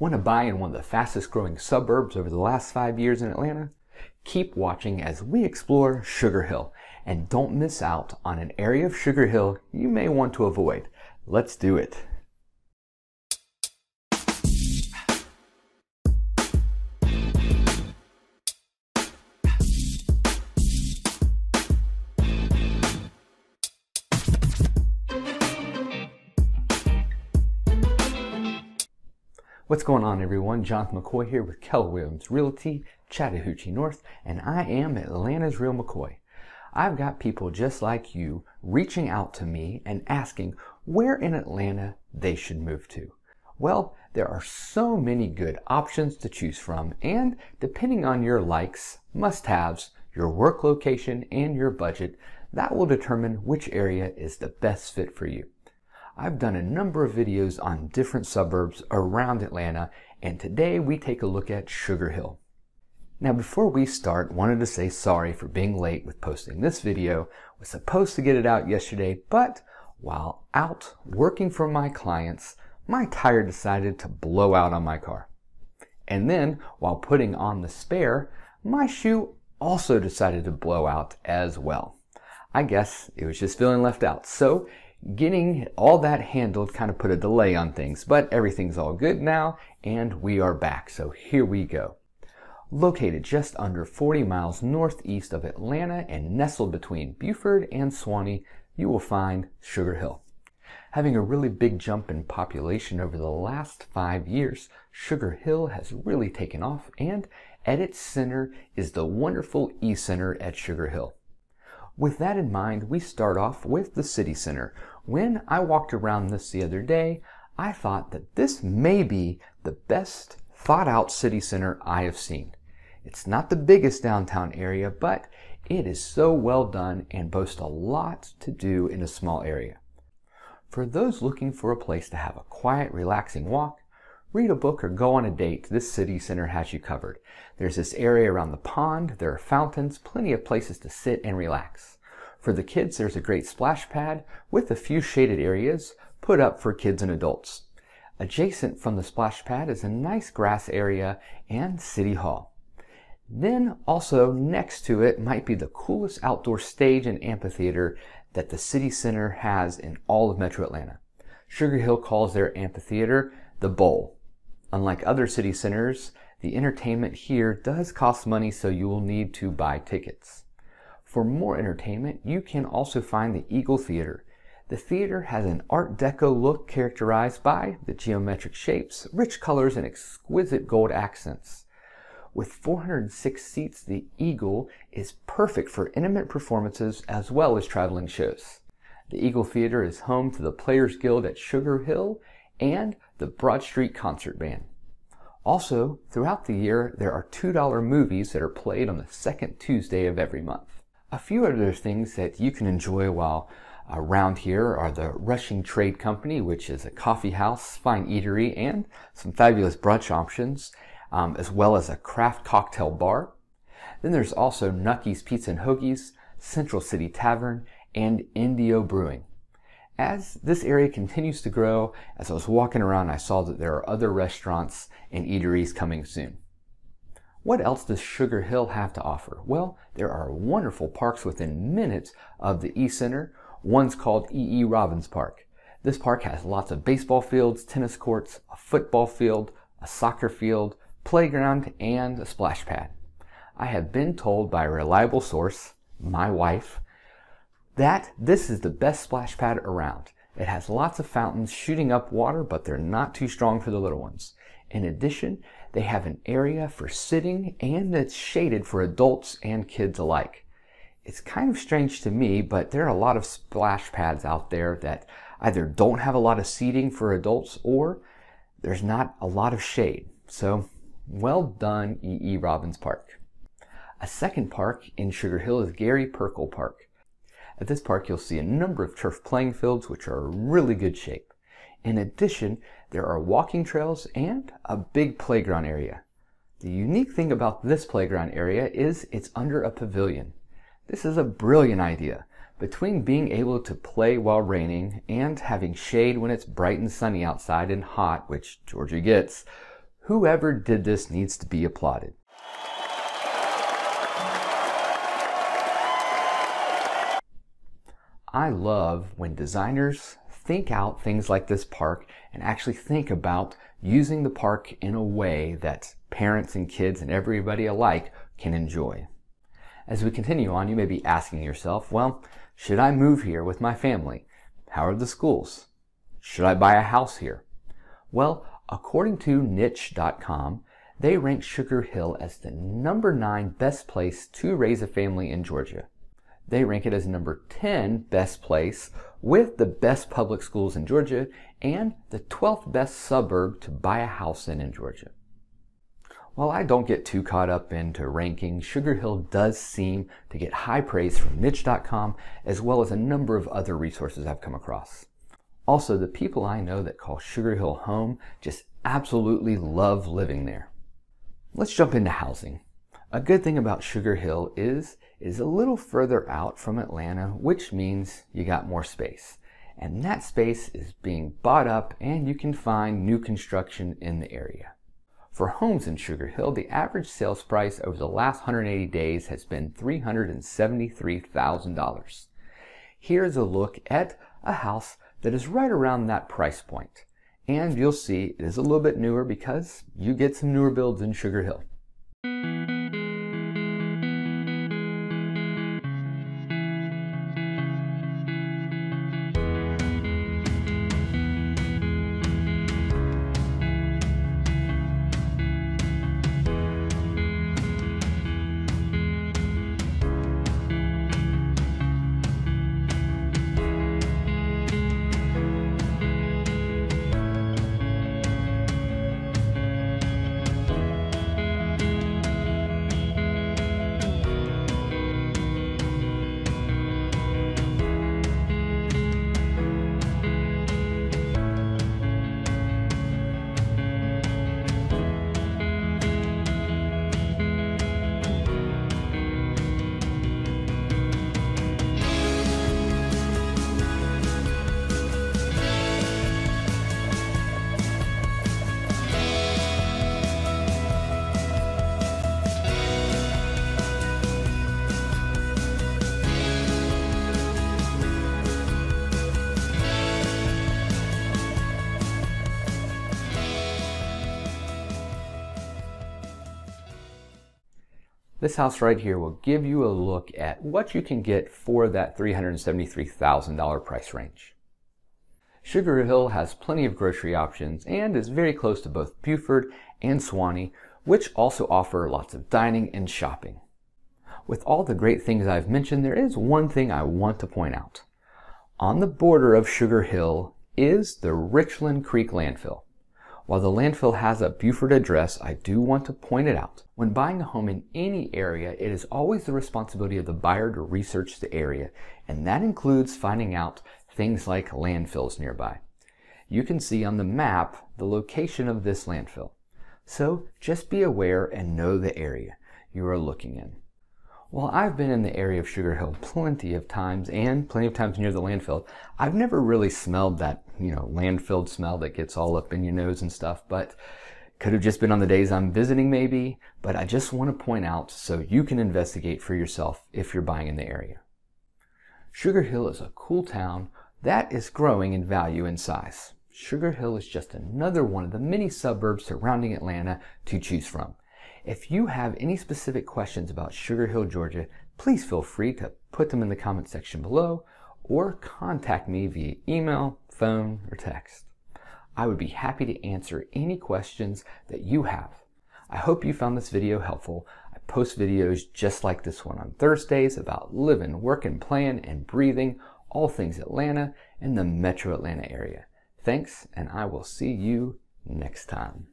Want to buy in one of the fastest growing suburbs over the last five years in Atlanta? Keep watching as we explore Sugar Hill and don't miss out on an area of Sugar Hill you may want to avoid. Let's do it. What's going on, everyone? Jonathan McCoy here with Keller Williams Realty, Chattahoochee North, and I am Atlanta's Real McCoy. I've got people just like you reaching out to me and asking where in Atlanta they should move to. Well, there are so many good options to choose from, and depending on your likes, must haves, your work location, and your budget, that will determine which area is the best fit for you. I've done a number of videos on different suburbs around Atlanta, and today we take a look at Sugar Hill. Now before we start, wanted to say sorry for being late with posting this video. Was supposed to get it out yesterday, but while out working for my clients, my tire decided to blow out on my car. And then, while putting on the spare, my shoe also decided to blow out as well. I guess it was just feeling left out. So getting all that handled kind of put a delay on things, but everything's all good now and we are back. So here we go. Located just under 40 miles northeast of Atlanta and nestled between Buford and Suwanee, you will find Sugar Hill. Having a really big jump in population over the last five years, Sugar Hill has really taken off and at its center is the wonderful E-Center at Sugar Hill. With that in mind, we start off with the city center. When I walked around this the other day, I thought that this may be the best thought out city center I have seen. It's not the biggest downtown area, but it is so well done and boasts a lot to do in a small area. For those looking for a place to have a quiet, relaxing walk, read a book or go on a date, this city center has you covered. There's this area around the pond, there are fountains, plenty of places to sit and relax. For the kids, there's a great splash pad with a few shaded areas put up for kids and adults. Adjacent from the splash pad is a nice grass area and City Hall. Then also next to it might be the coolest outdoor stage and amphitheater that the city center has in all of Metro Atlanta. Sugar Hill calls their amphitheater the Bowl. Unlike other city centers, the entertainment here does cost money, so you will need to buy tickets. For more entertainment, you can also find the Eagle Theater. The theater has an Art Deco look characterized by the geometric shapes, rich colors, and exquisite gold accents. With 406 seats, the Eagle is perfect for intimate performances as well as traveling shows. The Eagle Theater is home to the Players Guild at Sugar Hill and the Broad Street Concert Band. Also, throughout the year, there are $2 movies that are played on the second Tuesday of every month. A few other things that you can enjoy while around here are the Rushing Trade Company, which is a coffee house, fine eatery, and some fabulous brunch options, um, as well as a craft cocktail bar. Then there's also Nucky's Pizza and Hoagies, Central City Tavern, and Indio Brewing. As this area continues to grow, as I was walking around, I saw that there are other restaurants and eateries coming soon. What else does Sugar Hill have to offer? Well, there are wonderful parks within minutes of the E-Center. One's called E.E. E. Robbins Park. This park has lots of baseball fields, tennis courts, a football field, a soccer field, playground, and a splash pad. I have been told by a reliable source, my wife, that this is the best splash pad around. It has lots of fountains shooting up water, but they're not too strong for the little ones. In addition, they have an area for sitting and it's shaded for adults and kids alike. It's kind of strange to me, but there are a lot of splash pads out there that either don't have a lot of seating for adults or there's not a lot of shade. So, well done, E.E. E. Robbins Park. A second park in Sugar Hill is Gary Pirkle Park. At this park, you'll see a number of turf playing fields, which are in really good shape. In addition, there are walking trails and a big playground area. The unique thing about this playground area is it's under a pavilion. This is a brilliant idea. Between being able to play while raining and having shade when it's bright and sunny outside and hot, which Georgia gets, Whoever did this needs to be applauded. I love when designers think out things like this park and actually think about using the park in a way that parents and kids and everybody alike can enjoy. As we continue on, you may be asking yourself, well, should I move here with my family? How are the schools? Should I buy a house here? Well, according to niche.com, they rank Sugar Hill as the number nine best place to raise a family in Georgia. They rank it as number 10 best place with the best public schools in Georgia and the 12th best suburb to buy a house in in Georgia. While I don't get too caught up into rankings, Sugar Hill does seem to get high praise from niche.com as well as a number of other resources I've come across. Also, the people I know that call Sugar Hill home just absolutely love living there. Let's jump into housing. A good thing about Sugar Hill is is a little further out from Atlanta, which means you got more space. And that space is being bought up and you can find new construction in the area. For homes in Sugar Hill, the average sales price over the last 180 days has been $373,000. Here's a look at a house that is right around that price point. And you'll see it is a little bit newer because you get some newer builds in Sugar Hill. This house right here will give you a look at what you can get for that $373,000 price range. Sugar Hill has plenty of grocery options and is very close to both Buford and Suwanee, which also offer lots of dining and shopping. With all the great things I've mentioned, there is one thing I want to point out. On the border of Sugar Hill is the Richland Creek landfill. While the landfill has a Buford address, I do want to point it out. When buying a home in any area, it is always the responsibility of the buyer to research the area, and that includes finding out things like landfills nearby. You can see on the map the location of this landfill. So just be aware and know the area you are looking in. Well, I've been in the area of Sugar Hill plenty of times and plenty of times near the landfill. I've never really smelled that, you know, landfill smell that gets all up in your nose and stuff, but could have just been on the days I'm visiting maybe, but I just want to point out so you can investigate for yourself if you're buying in the area. Sugar Hill is a cool town that is growing in value and size. Sugar Hill is just another one of the many suburbs surrounding Atlanta to choose from. If you have any specific questions about Sugar Hill, Georgia, please feel free to put them in the comment section below or contact me via email, phone, or text. I would be happy to answer any questions that you have. I hope you found this video helpful. I post videos just like this one on Thursdays about living, working, playing, and breathing all things Atlanta and the metro Atlanta area. Thanks, and I will see you next time.